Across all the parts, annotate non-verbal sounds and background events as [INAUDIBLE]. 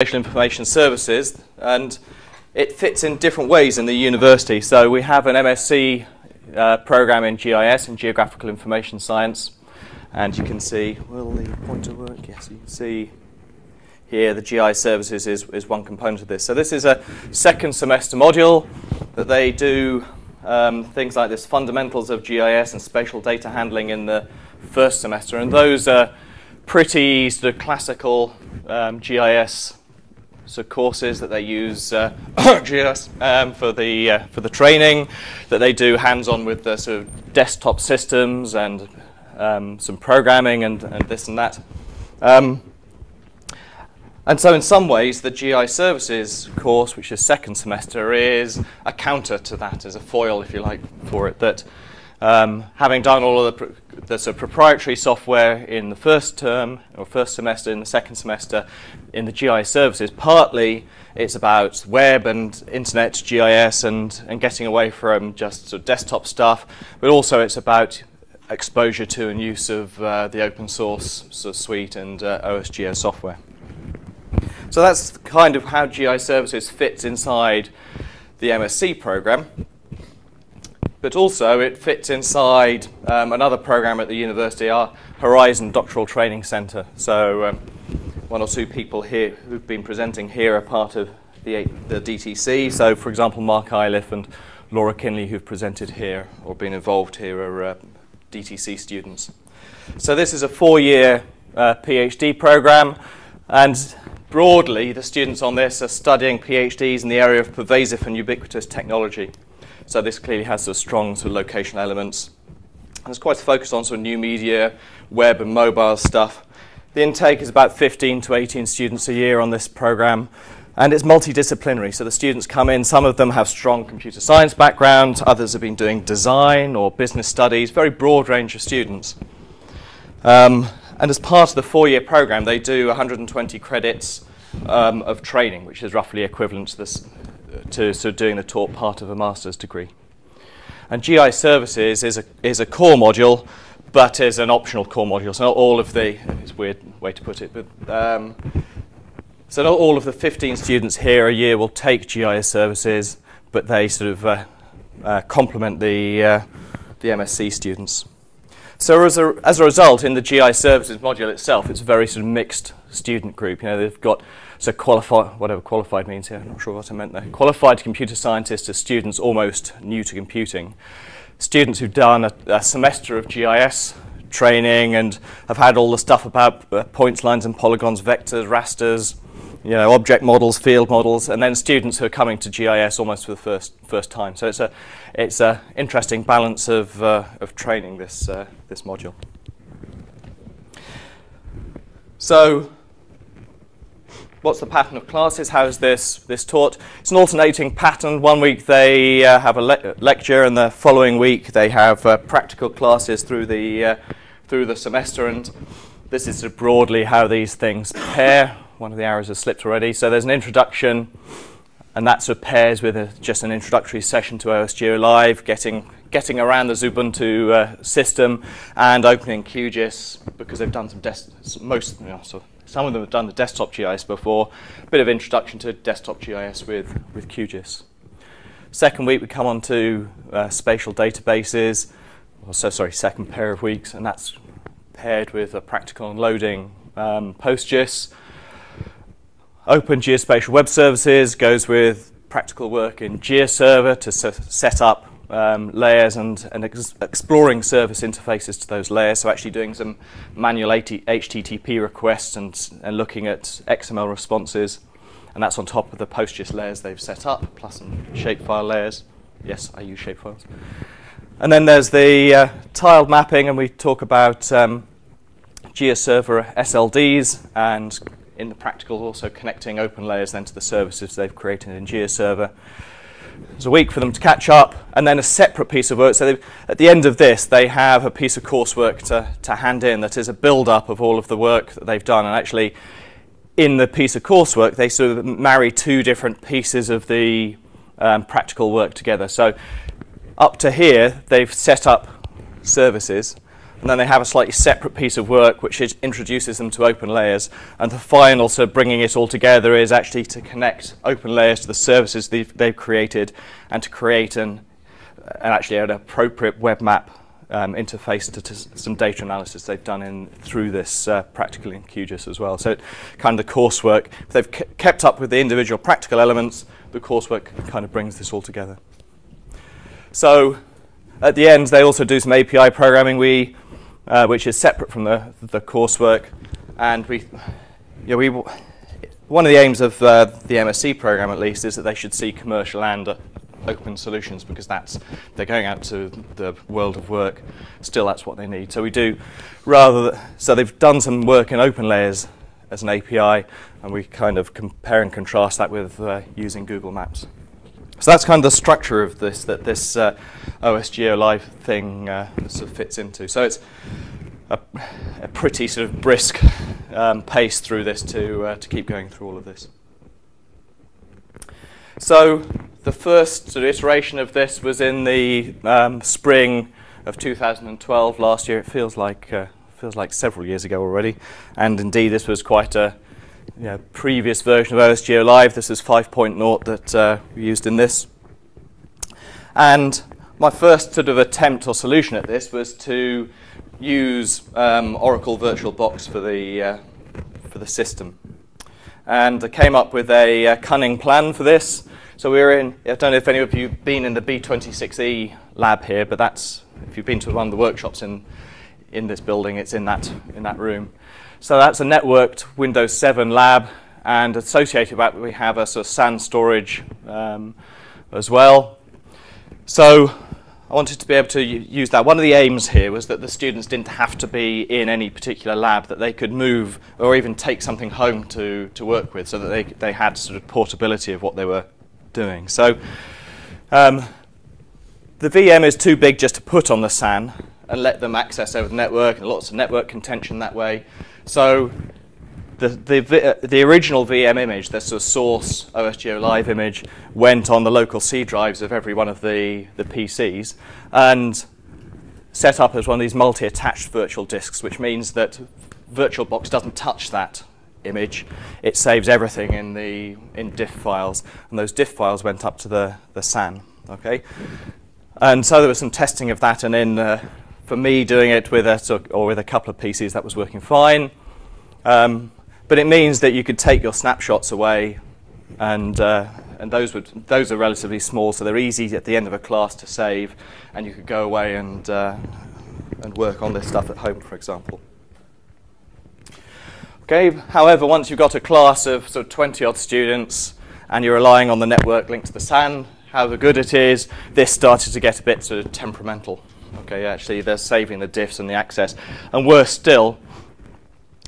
Spatial Information Services, and it fits in different ways in the university. So we have an MSc uh, program in GIS, in Geographical Information Science, and you can see, will the pointer work? Yes, you can see here the GI services is, is one component of this. So this is a second semester module that they do um, things like this fundamentals of GIS and spatial data handling in the first semester, and those are pretty sort of classical um, GIS so courses that they use uh, [COUGHS] GIS um, for the uh, for the training, that they do hands-on with the sort of desktop systems and um, some programming and, and this and that. Um, and so, in some ways, the GI Services course, which is second semester, is a counter to that, as a foil, if you like, for it. That um, having done all of the, the sort of proprietary software in the first term or first semester, in the second semester, in the GI services, partly it's about web and internet GIS and, and getting away from just sort of desktop stuff, but also it's about exposure to and use of uh, the open source sort of suite and uh, OSGeo software. So that's kind of how GI services fits inside the MSc program but also it fits inside um, another program at the university, our Horizon Doctoral Training Centre. So um, one or two people here who've been presenting here are part of the, the DTC. So, for example, Mark Iliffe and Laura Kinley, who've presented here or been involved here, are uh, DTC students. So this is a four-year uh, PhD program, and broadly, the students on this are studying PhDs in the area of pervasive and ubiquitous technology. So this clearly has some strong sort of locational elements. And it's quite focused on sort of new media, web and mobile stuff. The intake is about 15 to 18 students a year on this program. And it's multidisciplinary. So the students come in, some of them have strong computer science backgrounds, others have been doing design or business studies, very broad range of students. Um, and as part of the four year program, they do 120 credits um, of training, which is roughly equivalent to this, to sort of doing the taught part of a master's degree. And GI services is a, is a core module, but is an optional core module. So not all of the, it's a weird way to put it, but um, so not all of the 15 students here a year will take GIS services, but they sort of uh, uh, complement the, uh, the MSc students. So as a, as a result, in the GI services module itself, it's a very sort of mixed student group. You know, they've got so qualified, whatever qualified means here, I'm not sure what I meant there. Qualified computer scientists are students almost new to computing. Students who've done a, a semester of GIS training and have had all the stuff about uh, points, lines and polygons, vectors, rasters, you know, object models, field models, and then students who are coming to GIS almost for the first first time. So it's a it's a interesting balance of uh, of training this uh, this module. So what's the pattern of classes? How is this, this taught? It's an alternating pattern. One week they uh, have a le lecture, and the following week they have uh, practical classes through the, uh, through the semester. And this is broadly how these things pair. One of the arrows has slipped already. So there's an introduction, and that sort of pairs with a, just an introductory session to OSGeo Live, getting getting around the Xubuntu uh, system and opening QGIS because they've done some des- most you know, sort of some of them have done the desktop GIS before. A bit of introduction to desktop GIS with, with QGIS. Second week, we come on to uh, spatial databases. So, sorry, second pair of weeks, and that's paired with a practical and loading um, PostGIS. Open Geospatial Web Services goes with practical work in GeoServer to set up um, layers and, and ex exploring service interfaces to those layers. So actually doing some manual HTTP requests and, and looking at XML responses. And that's on top of the PostGIS layers they've set up, plus some shapefile layers. Yes, I use shapefiles. And then there's the uh, tiled mapping, and we talk about um, GeoServer SLDs, and in the practical, also connecting OpenLayers then to the services they've created in GeoServer. There's a week for them to catch up, and then a separate piece of work. So at the end of this, they have a piece of coursework to, to hand in that is a build up of all of the work that they've done. And actually, in the piece of coursework, they sort of marry two different pieces of the um, practical work together. So up to here, they've set up services, and then they have a slightly separate piece of work which introduces them to OpenLayers. And the final, so bringing it all together, is actually to connect OpenLayers to the services they've, they've created and to create an, and actually an appropriate web map um, interface to, to, some data analysis they've done in through this uh, practical in QGIS as well. So kind of the coursework, if they've kept up with the individual practical elements, the coursework kind of brings this all together. So at the end, they also do some API programming, we, uh, which is separate from the, the coursework. And we, you know, we, one of the aims of uh, the MSc program, at least, is that they should see commercial and uh, open solutions because that's they're going out to the world of work. Still, that's what they need. So we do rather. so they've done some work in OpenLayers as an API, and we kind of compare and contrast that with uh, using Google Maps. So that's kind of the structure of this that this uh, OSGeo Live thing uh, sort of fits into. So it's a, a pretty sort of brisk um, pace through this to uh, to keep going through all of this. So the first sort of iteration of this was in the um, spring of 2012 last year. It feels like uh, feels like several years ago already, and indeed this was quite a you know, previous version of OSGeo Live. This is 5.0 that uh, we used in this. And my first sort of attempt or solution at this was to use um, Oracle VirtualBox for the, uh, for the system. And I came up with a, a, cunning plan for this. So we are in, I don't know if any of you have been in the B26E lab here, but that's, if you've been to one of the workshops in, in this building, it's in that, in that room. So that's a networked Windows 7 lab, and associated with that, we have a sort of SAN storage um, as well. So I wanted to be able to use that. One of the aims here was that the students didn't have to be in any particular lab, that they could move or even take something home to, to work with, so that they, they had sort of portability of what they were doing. So um, the VM is too big just to put on the SAN and let them access over the network, and lots of network contention that way. So the, the, the original VM image, of source OSGeo Live image, went on the local C drives of every one of the, the PCs and set up as one of these multi-attached virtual disks, which means that VirtualBox doesn't touch that image. It saves everything in the in diff files, and those diff files went up to the, the SAN. Okay, and so there was some testing of that, and in uh, for me, doing it with a, or with a couple of PCs, that was working fine. Um, but it means that you could take your snapshots away, and, uh, and those, would, those are relatively small, so they're easy at the end of a class to save, and you could go away and, uh, and work on this stuff at home, for example. Okay, however, once you've got a class of sort of 20 odd students and you're relying on the network link to the SAN, however good it is, this started to get a bit sort of temperamental. Okay, actually, they're saving the diffs and the access. And worse still,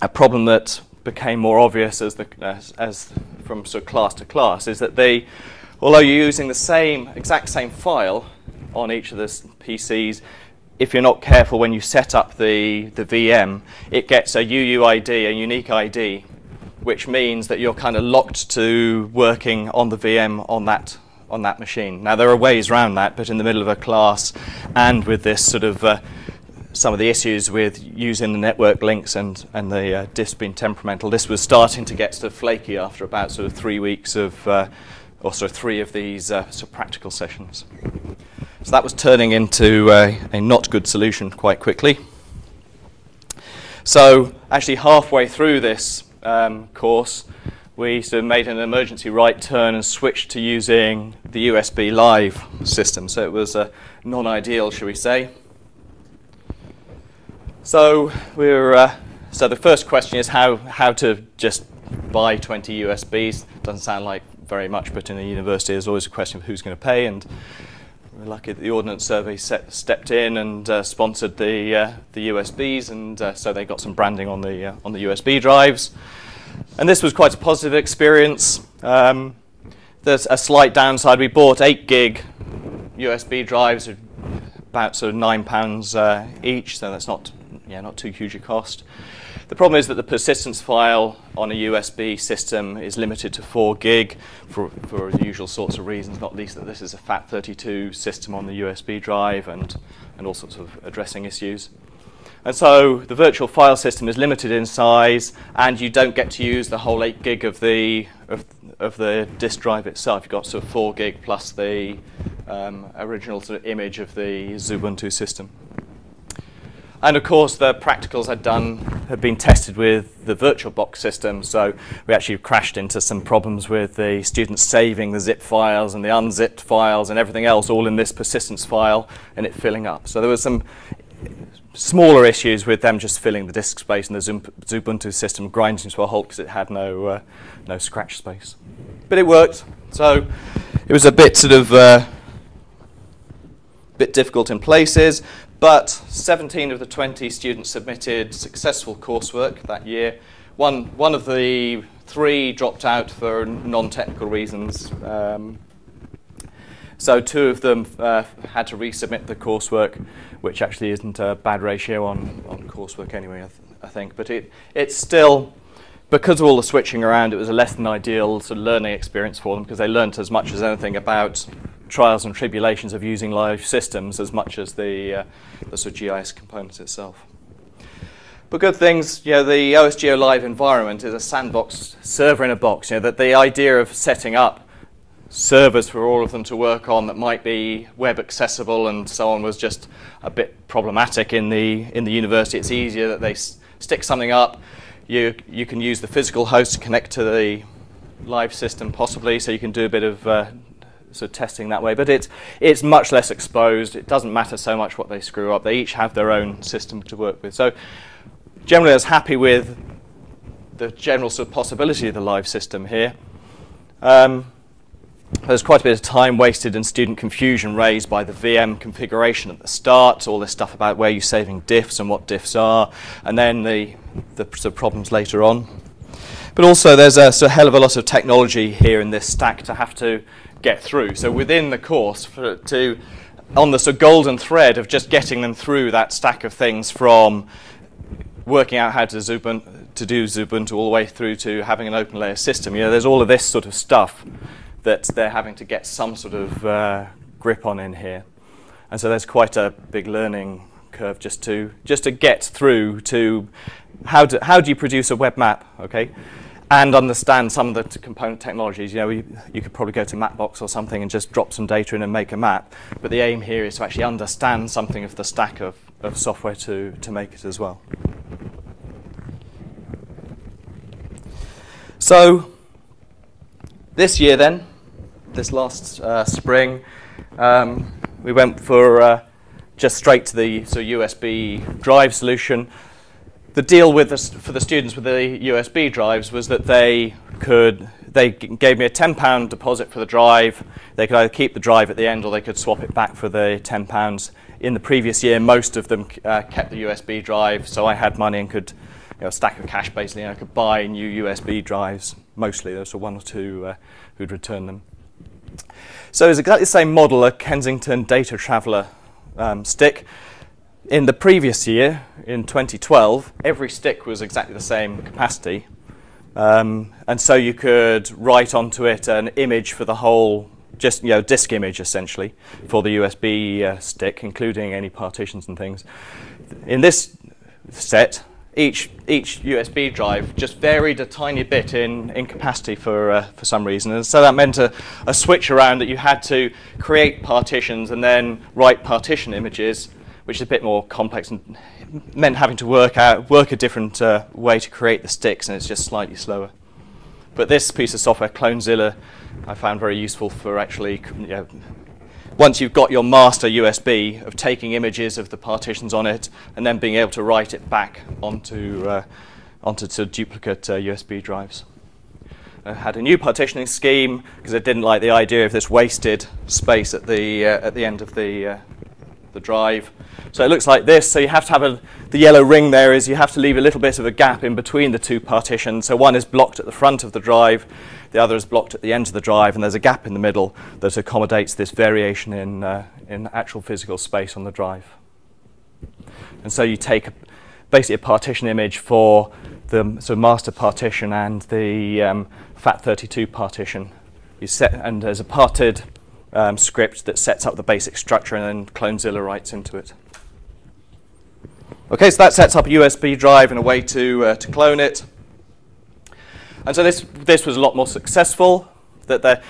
a problem that became more obvious as, the, as, as from sort of class to class is that they, although you're using the same exact same file on each of the PCs, if you're not careful when you set up the, the VM, it gets a UUID, a unique ID, which means that you're kind of locked to working on the VM on that on that machine. Now, there are ways around that, but in the middle of a class and with this sort of uh, some of the issues with using the network links and, and the uh, disk being temperamental, this was starting to get sort of flaky after about sort of three weeks of, uh, or sort of three of these uh, sort of practical sessions. So that was turning into a not good solution quite quickly. So actually halfway through this um, course, we sort of made an emergency right turn and switched to using the USB Live system. So it was uh, non-ideal, shall we say. So we're uh, so the first question is how how to just buy 20 USBs. Doesn't sound like very much, but in a university, there's always a question of who's going to pay. And we're lucky that the Ordnance Survey set, stepped in and uh, sponsored the uh, the USBs, and uh, so they got some branding on the uh, on the USB drives. And this was quite a positive experience. Um, there's a slight downside. We bought 8 gig USB drives, about sort of nine pounds uh, each, so that's not yeah not too huge a cost. The problem is that the persistence file on a USB system is limited to 4 gig for, for the usual sorts of reasons, not least that this is a FAT32 system on the USB drive and, and all sorts of addressing issues. And so the virtual file system is limited in size, and you don't get to use the whole 8 gig of the of, of the disk drive itself. You've got sort of 4 gig plus the um, original sort of image of the Xubuntu system. And of course, the practicals I'd done had been tested with the VirtualBox system, so we actually crashed into some problems with the students saving the zip files and the unzipped files and everything else all in this persistence file and it filling up. So there was some smaller issues with them just filling the disk space and the Xubuntu system grinding to a halt because it had no uh, no scratch space. But it worked, so it was a bit sort of uh, bit difficult in places. But 17 of the 20 students submitted successful coursework that year. One, one of the three dropped out for non technical reasons. Um, so two of them uh, had to resubmit the coursework, which actually isn't a bad ratio on, on coursework anyway, I, th- I think. But it, it's still, because of all the switching around, it was a less than ideal sort of learning experience for them because they learnt as much as anything about trials and tribulations of using live systems as much as the, uh, the sort of GIS component itself. But good things, you know, the OSGeo Live environment is a sandbox server in a box. You know, that the idea of setting up servers for all of them to work on that might be web accessible and so on was just a bit problematic in the in the university. It's easier that they s- stick something up. You you can use the physical host to connect to the live system possibly, so you can do a bit of uh, sort of testing that way. But it's it's much less exposed. It doesn't matter so much what they screw up. They each have their own system to work with. So generally, I was happy with the general sort of possibility of the live system here. Um, there's quite a bit of time wasted and student confusion raised by the VM configuration at the start, all this stuff about where you're saving diffs and what diffs are, and then the, the sort of problems later on. But also, there's a sort of hell of a lot of technology here in this stack to have to get through. So within the course, for to on the sort of golden thread of just getting them through that stack of things from working out how to, Xubuntu, to do Xubuntu all the way through to having an open layer system. You know, there's all of this sort of stuff that they're having to get some sort of uh, grip on in here. And so there's quite a big learning curve just to just to get through to how do, how do you produce a web map, okay? And understand some of the component technologies. You know, you, you could probably go to Mapbox or something and just drop some data in and make a map. But the aim here is to actually understand something of the stack of, of software to, to make it as well. So, this year then, this last uh, spring, um, we went for uh, just straight to the so USB drive solution. The deal with for the students with the USB drives was that they could they gave me a ten pound deposit for the drive. They could either keep the drive at the end or they could swap it back for the ten pounds. In the previous year, most of them uh, kept the USB drive, so I had money and could you know, a stack of cash basically. And I could buy new USB drives. Mostly, there was one or two uh, who'd return them. So it's exactly the same model, a Kensington Data Traveller um, stick. In the previous year, in 2012, every stick was exactly the same capacity. Um, and so you could write onto it an image for the whole, just you know, disk image essentially for the USB uh, stick, including any partitions and things. In this set, each each USB drive just varied a tiny bit in, in capacity for uh, for some reason, and so that meant a, a switch around that you had to create partitions and then write partition images, which is a bit more complex and meant having to work out work a different uh, way to create the sticks, and it's just slightly slower. But this piece of software, Clonezilla, I found very useful for actually you know, once you've got your master USB of taking images of the partitions on it and then being able to write it back onto, uh, onto to duplicate uh, USB drives. I had a new partitioning scheme because I didn't like the idea of this wasted space at the, uh, at the end of the, uh, the drive. So it looks like this. So you have to have a, the yellow ring there is you have to leave a little bit of a gap in between the two partitions. So one is blocked at the front of the drive, the other is blocked at the end of the drive, and there's a gap in the middle that accommodates this variation in, uh, in actual physical space on the drive. And so you take a, basically a partition image for the of master partition and the um, FAT32 partition. You set, and there's a parted um, script that sets up the basic structure, and then Clonezilla writes into it. Okay, so that sets up a USB drive and a way to, uh, to clone it. And so this, this was a lot more successful, that they're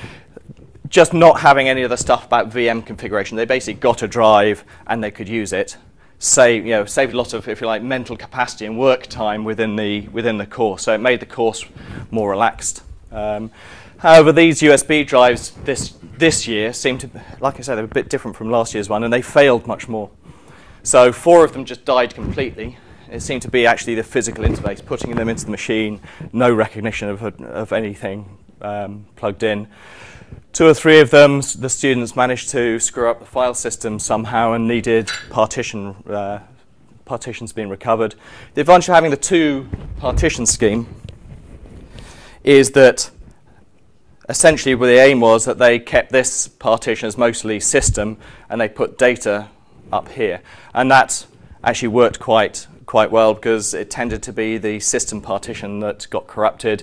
just not having any of the stuff about VM configuration. They basically got a drive and they could use it. Save, you know, saved a lot of, if you like, mental capacity and work time within the, within the course. So it made the course more relaxed. Um, however, these USB drives this, this year seem to, like I said, they were a bit different from last year's one and they failed much more. So four of them just died completely. It seemed to be actually the physical interface, putting them into the machine, no recognition of, of anything um, plugged in. Two or three of them, the students managed to screw up the file system somehow and needed partition, uh, partitions being recovered. The advantage of having the two partition scheme is that essentially the aim was that they kept this partition as mostly system and they put data up here. And that actually worked quite quite well because it tended to be the system partition that got corrupted.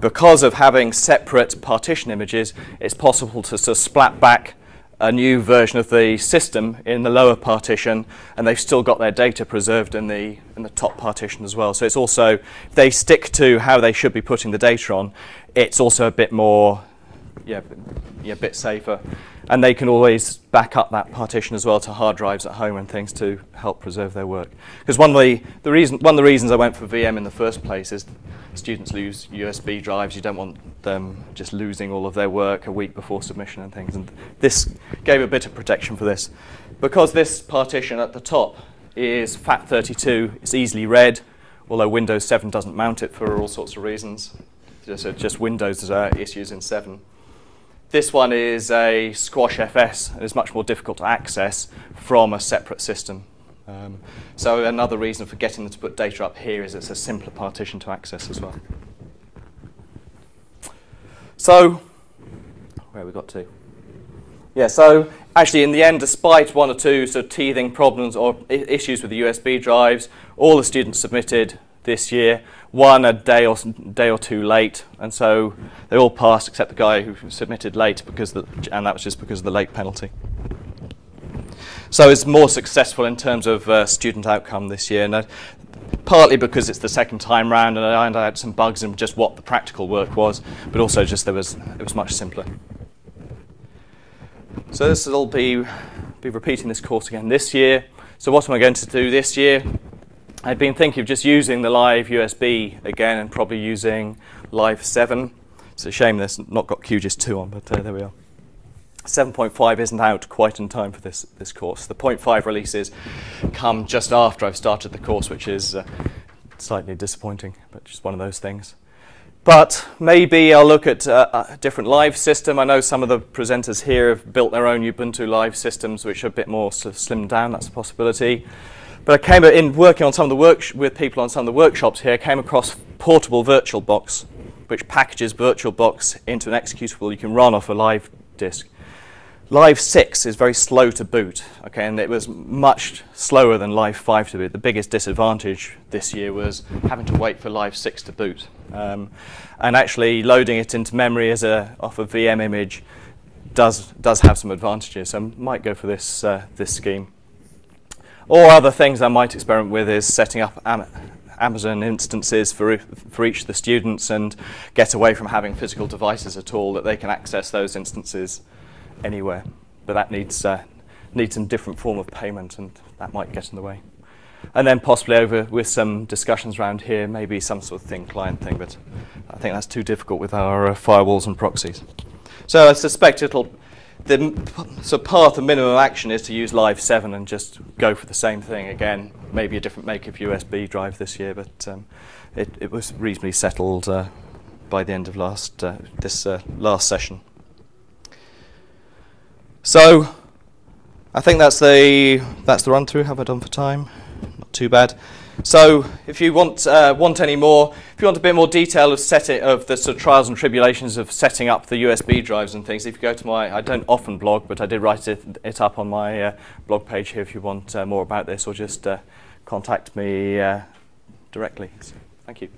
Because of having separate partition images, it's possible to sort of splat back a new version of the system in the lower partition, and they've still got their data preserved in the in the top partition as well. So it's also if they stick to how they should be putting the data on, it's also a bit more, yeah, yeah, a bit safer and they can always back up that partition as well to hard drives at home and things to help preserve their work. Because one of the, the reason one of the reasons I went for VM in the first place is students lose USB drives. You don't want them just losing all of their work a week before submission and things. And this gave a bit of protection for this. Because this partition at the top is FAT32, it's easily read, although Windows 7 doesn't mount it for all sorts of reasons. Just, just Windows uh, issues in 7. This one is a SquashFS and is much more difficult to access from a separate system. Um, so another reason for getting them to put data up here is it's a simpler partition to access as well. So, where we got to? Yeah, so actually in the end, despite one or two sort of teething problems or issues with the USB drives, all the students submitted this year one a day or day or two late, and so they all passed except the guy who submitted late because the, and that was just because of the late penalty. So it's more successful in terms of uh, student outcome this year, and uh, partly because it's the second time round, and I ironed out some bugs in just what the practical work was, but also just there was it was much simpler. So this will be be repeating this course again this year. So what am I going to do this year? I'd been thinking of just using the live USB again and probably using Live 7. It's a shame there's not got QGIS 2 on, but uh, there we are. 7.5 isn't out quite in time for this, this course. The 0.5 releases come just after I've started the course, which is uh, slightly disappointing, but just one of those things. But maybe I'll look at uh, a different live system. I know some of the presenters here have built their own Ubuntu live systems, which are a bit more sort of slimmed down. That's a possibility. But I came in working on some of the work with people on some of the workshops here, I came across Portable VirtualBox, which packages VirtualBox into an executable you can run off a live disk. Live 6 is very slow to boot, okay, and it was much slower than Live 5 to boot. The biggest disadvantage this year was having to wait for Live 6 to boot. Um, and actually loading it into memory as a off a VM image does does have some advantages. So I might go for this uh, this scheme. Or other things I might experiment with is setting up Am Amazon instances for, for each of the students and get away from having physical devices at all, that they can access those instances anywhere. But that needs, uh, needs some different form of payment, and that might get in the way. And then possibly over with some discussions around here, maybe some sort of thin client thing, but I think that's too difficult with our uh, firewalls and proxies. So I suspect it'll the so path of minimum action is to use Live 7 and just go for the same thing again. Maybe a different make of USB drive this year, but um, it, it, was reasonably settled uh, by the end of last uh, this uh, last session. So I think that's the that's the run through. Have I done for time? Not too bad. So if you want uh, want any more, if you want a bit more detail of setting of the sort of trials and tribulations of setting up the USB drives and things, if you go to my, I don't often blog, but I did write it, it up on my uh, blog page here if you want uh, more about this, or just uh, contact me uh, directly. So, thank you.